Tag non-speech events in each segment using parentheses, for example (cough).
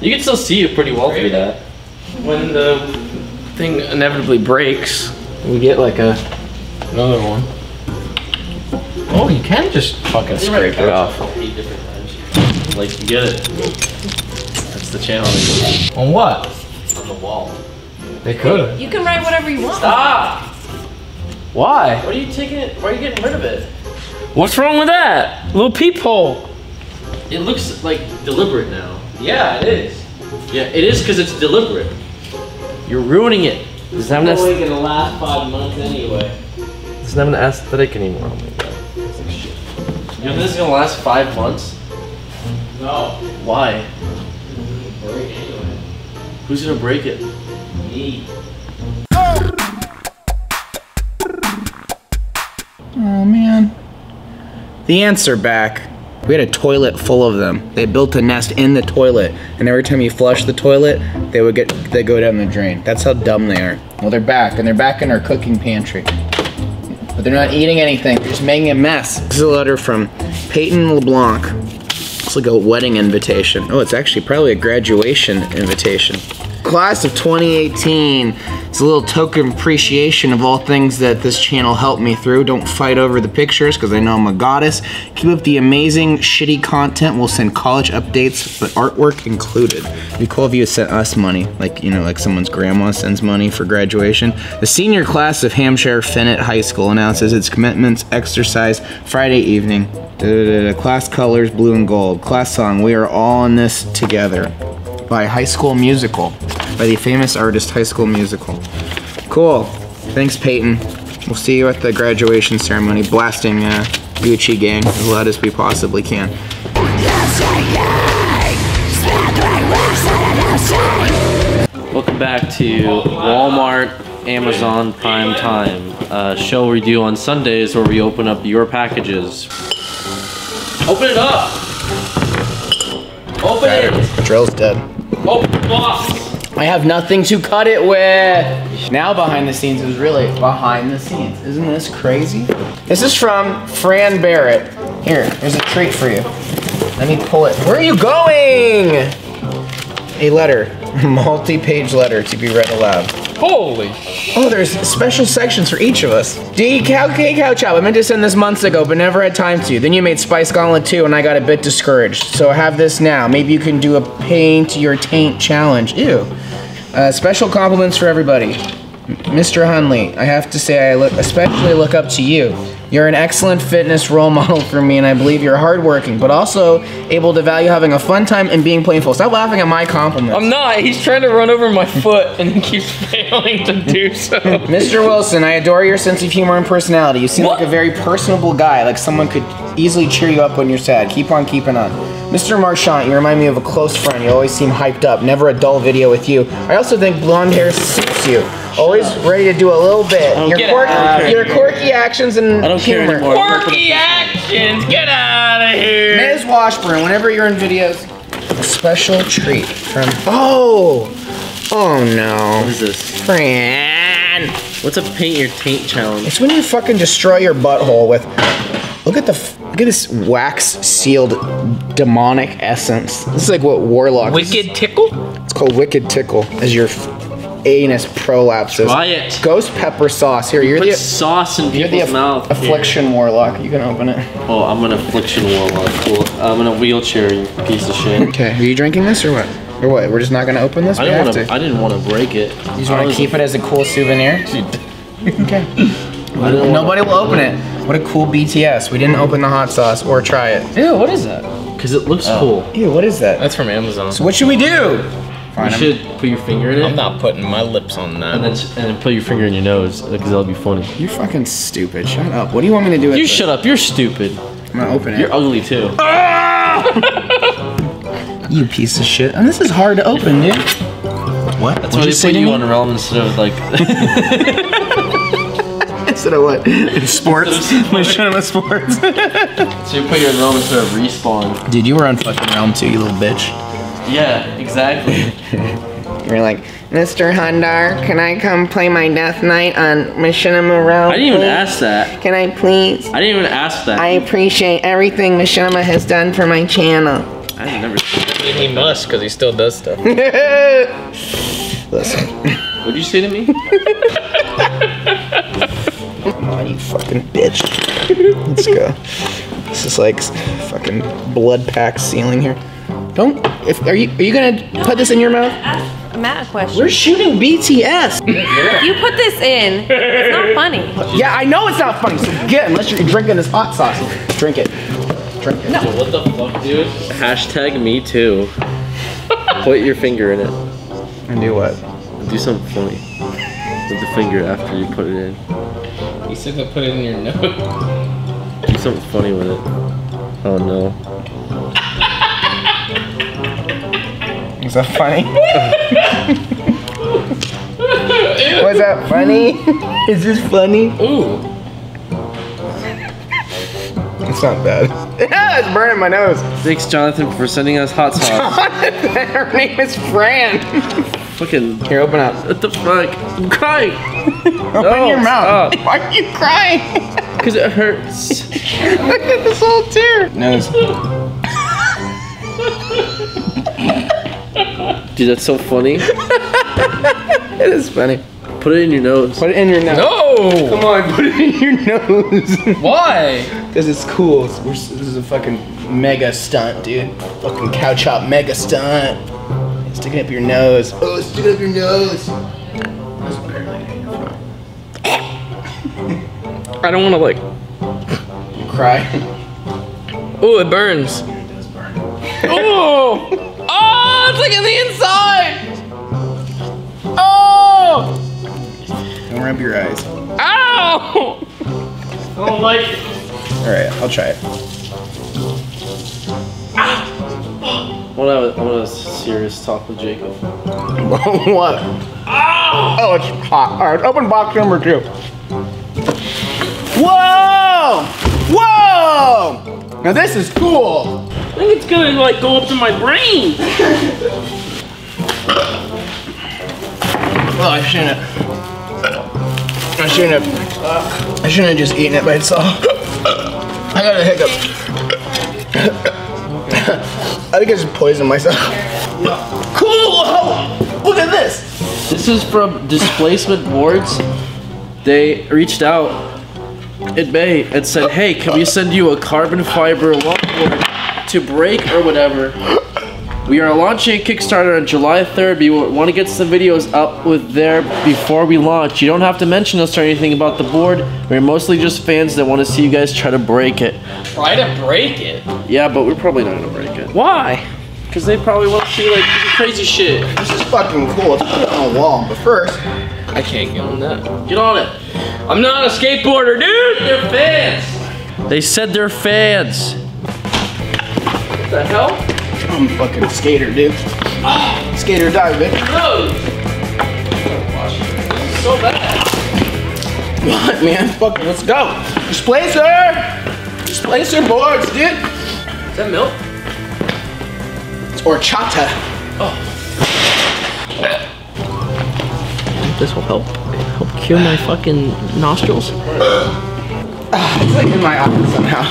You can still see it pretty well through that. When the thing inevitably breaks, we get like a another one. Oh, you can just fucking scrape it off. Eight different times. Like you get it. That's the channel. On what? On the wall. They could. You can write whatever you want. Stop! Why? What are you taking it? Why are you getting rid of it? What's wrong with that? Little peephole. It looks like deliberate now. Yeah, it is. Yeah, it is because it's deliberate. You're ruining it. It's not It's only gonna last five months anyway. It's not an aesthetic anymore. Oh my god. It's like shit. You know this is gonna last five months? No. Why? Break anyway. Who's gonna break it? Me. Oh man. The answer back. We had a toilet full of them. They built a nest in the toilet, and every time you flush the toilet, they would get they go down the drain. That's how dumb they are. Well, they're back, and they're back in our cooking pantry. But they're not eating anything. They're just making a mess. This is a letter from Peyton LeBlanc. It's like a wedding invitation. Oh, it's actually probably a graduation invitation. Class of 2018. It's a little token appreciation of all things that this channel helped me through. Don't fight over the pictures because I know I'm a goddess. Keep up the amazing, shitty content. We'll send college updates, but artwork included. It'd be cool if you sent us money, like you know, like someone's grandma sends money for graduation. The senior class of Hampshire Finnet High School announces its commitments exercise Friday evening. Da-da-da-da. Class colors blue and gold. Class song We Are All in This Together by High School Musical, by the famous artist High School Musical. Cool. Thanks, Peyton. We'll see you at the graduation ceremony, blasting uh, Gucci Gang as loud as we possibly can. Welcome back to Walmart Amazon Prime Time, a show we do on Sundays where we open up your packages. Open it up! Open it! Drill's dead. Open the box! I have nothing to cut it with. Now behind the scenes is really behind the scenes. Isn't this crazy? This is from Fran Barrett. Here, here's a treat for you. Let me pull it. Where are you going? A letter, (laughs) multi-page letter to be read aloud. Holy! Oh, there's special sections for each of us. D cow K cow chop. I meant to send this months ago, but never had time to. Then you made Spice Gauntlet 2, and I got a bit discouraged. So I have this now. Maybe you can do a paint your taint challenge. Ew. Uh, special compliments for everybody. Mr. Hunley, I have to say I look, especially look up to you. You're an excellent fitness role (laughs) model for me, and I believe you're hardworking, but also able to value having a fun time and being playful. Stop laughing at my compliments. I'm not. He's trying to run over my foot and he keeps (laughs) failing to do so. (laughs) Mr. Wilson, I adore your sense of humor and personality. You seem like a very personable guy, like someone could easily cheer you up when you're sad. Keep on keeping on. Mr. Marchant, you remind me of a close friend. You always seem hyped up. Never a dull video with you. I also think blonde hair suits you. Always ready to do a little bit. Your, get quirky, your here. quirky actions and I don't care humor. anymore. Quirky actions, get out of here. Ms. Washburn, whenever you're in videos, a special treat from. Oh! Oh no. What is this? Fran! What's a paint your taint challenge? It's when you fucking destroy your butthole with. Look at the. F- Look at this wax sealed demonic essence. This is like what warlock. Wicked tickle? It's called wicked tickle. As your anus prolapses. Try it. Ghost pepper sauce. Here, you're Put the. sauce in You're people's the mouth. affliction warlock. You can open it. Oh, I'm an affliction warlock. Cool. I'm in a wheelchair, you piece of shit. Okay, are you drinking this or what? Or what? We're just not gonna open this. I didn't have want to. I didn't want to break it. You just want to keep it as a cool souvenir? (laughs) okay. Nobody will open it. What a cool BTS. We didn't open the hot sauce or try it. Ew, what is that? Because it looks oh. cool. Ew, what is that? That's from Amazon. So what should we do? You Fine, I'm- should put your finger in it. I'm not putting my lips on that. And then, and then put your finger in your nose, because that'll be funny. You're fucking stupid. Shut up. What do you want me to do with You this? shut up. You're stupid. I'm gonna open it. You're ugly too. (laughs) you piece of shit. And this is hard to open, dude. What? That's why they put you on realm instead of like. (laughs) (laughs) Instead of what? In sports. (laughs) Machinima sports. so you put your realm instead of respawn. Dude, you were on fucking realm too, you little bitch. Yeah, exactly. (laughs) You're like, Mr. Hundar, can I come play my death knight on Machinima Realm? I didn't even please? ask that. Can I please? I didn't even ask that. I appreciate everything Machinima has done for my channel. I never. And he must, because he still does stuff. (laughs) Listen, What'd you say to me? Come on, you fucking bitch. Let's go. This is like fucking blood pack ceiling here. Don't. If are you are you gonna put this in your mouth? Ask Matt a question. We're shooting BTS. If you put this in, it's not funny. yeah, I know it's not funny. So get unless you're drinking this hot sauce. Drink it. Drink it. No. What the fuck, dude? Hashtag me too. Put your finger in it. And do what? Do something funny. With the finger after you put it in. You said to put it in your (laughs) nose. Do something funny with it. Oh no. Is that funny? (laughs) Was that funny? Is this funny? Ooh. It's not bad. Yeah, (laughs) it's burning my nose. Thanks, Jonathan, for sending us hot sauce. Her name is Fran. Fucking. Here, open up. What the fuck? I'm crying. (laughs) Open your mouth. stop. Why are you crying? (laughs) Because it hurts. (laughs) Look at this little tear. Nose. Dude, that's so funny. It is funny. Put it in your nose. Put it in your nose. No! Come on, put it in your nose. Why? Because it's cool. We're, this is a fucking mega stunt, dude. Fucking cow chop mega stunt. Stick it up your nose. Oh, stick it up your nose. (laughs) I don't want to like. You Cry. (laughs) Oh, it burns. (laughs) Oh! Oh, it's like in the inside. Oh! Don't rub your eyes. Ow! I don't like it. All right, I'll try it. Want to have a, I want to have a serious talk with Jacob. (laughs) what? Ah! Oh, it's hot. All right, open box number two. Whoa! Whoa! Now this is cool. I think it's gonna like go up to my brain. Well, I shouldn't have. I shouldn't have. I shouldn't have just eaten it by itself. (laughs) I got a hiccup. I think I just poisoned myself. Cool! Whoa! Look at this! This is from Displacement Boards. They reached out in May and said, "Hey, can we send you a carbon fiber longboard to break or whatever?" We are launching a Kickstarter on July 3rd. We want to get some videos up with there before we launch. You don't have to mention us or anything about the board. We're mostly just fans that want to see you guys try to break it. Try to break it. Yeah, but we're probably not gonna break it. Why? Because they probably want to see like crazy shit. This is fucking cool. Let's put it on a wall. But first, I can't get on that. Get on it. I'm not a skateboarder, dude! They're fans! They said they're fans. What the hell? I'm a fucking skater, dude. Skater die, bitch. No! So bad. What, man? Fuck, let's go. Displacer! Displacer boards, dude. Is that milk? It's horchata. Oh. This will help help cure my fucking nostrils. (sighs) It's like in my eye somehow.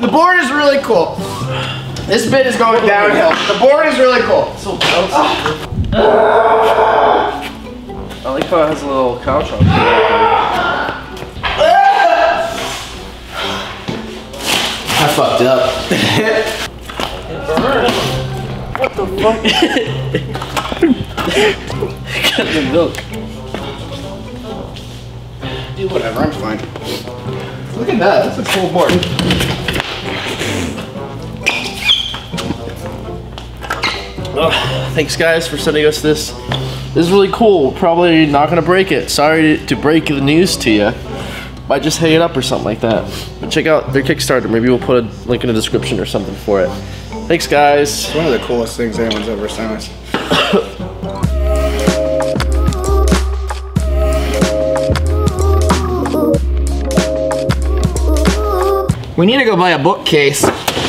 The board is really cool. This bit is going downhill. The board is really cool. So. I like how it has a little couch on it. I fucked up. What the fuck? Got the milk. Dude, whatever, I'm fine. Look at that, that's a cool board. Ugh, thanks guys for sending us this. This is really cool. Probably not gonna break it. Sorry to break the news to you. Might just hang it up or something like that. But check out their Kickstarter. Maybe we'll put a link in the description or something for it. Thanks guys. One of the coolest things anyone's ever sent us. (coughs) We need to go buy a bookcase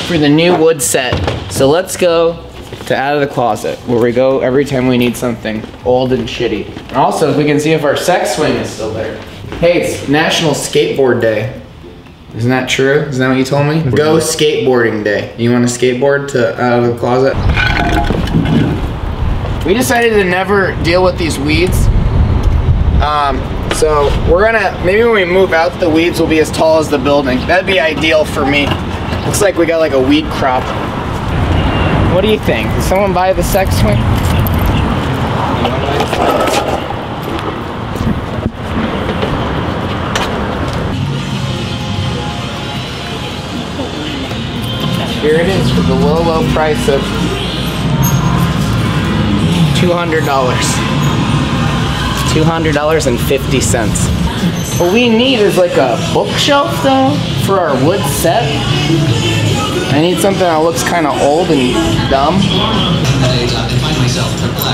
for the new wood set. So let's go to out of the closet where we go every time we need something old and shitty. And also, we can see if our sex swing is still there. Hey, it's National Skateboard Day. Isn't that true? Isn't that what you told me? Go skateboarding day. You want to skateboard to out of the closet? We decided to never deal with these weeds. Um, so we're gonna maybe when we move out, the weeds will be as tall as the building. That'd be ideal for me. Looks like we got like a weed crop. What do you think? Did someone buy the sex swing? Here it is for the low, low price of $200. $200.50. What we need is like a bookshelf though for our wood set. I need something that looks kind of old and dumb.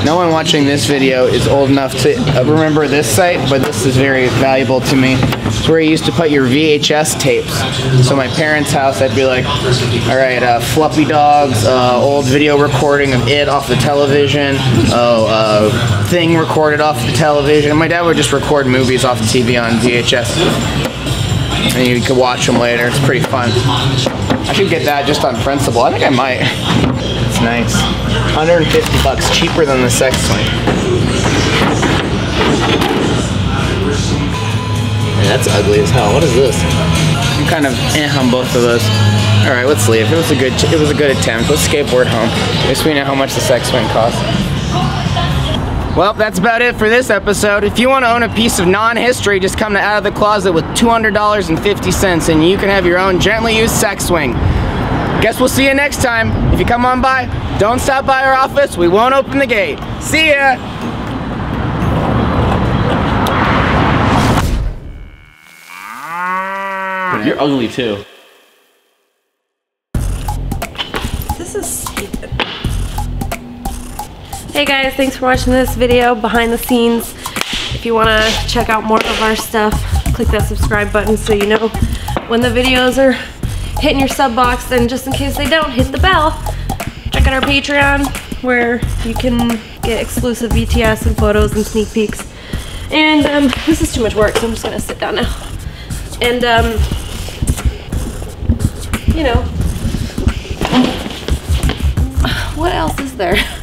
No one watching this video is old enough to uh, remember this site, but this is very valuable to me. It's where you used to put your VHS tapes. So my parents' house, I'd be like, all right, uh, Fluffy Dogs, uh, old video recording of it off the television, oh, uh, thing recorded off the television. My dad would just record movies off the TV on VHS. And you could watch them later. It's pretty fun. I should get that just on principle. I think I might. It's nice. 150 bucks, cheaper than the sex swing. Man, that's ugly as hell. What is this? I'm kind of eh on both of those. All right, let's leave. It was a good. It was a good attempt. Let's skateboard home. At least we know how much the sex swing costs. Well, that's about it for this episode. If you want to own a piece of non-history, just come to Out of the Closet with $200.50 and you can have your own gently used sex swing. Guess we'll see you next time. If you come on by, don't stop by our office. We won't open the gate. See ya! You're ugly too. This is stupid. Hey guys, thanks for watching this video behind the scenes. If you want to check out more of our stuff, click that subscribe button so you know when the videos are hitting your sub box. And just in case they don't, hit the bell. Check out our Patreon where you can get exclusive BTS and photos and sneak peeks. And um, this is too much work, so I'm just gonna sit down now. And um, you know, what else is there? (laughs)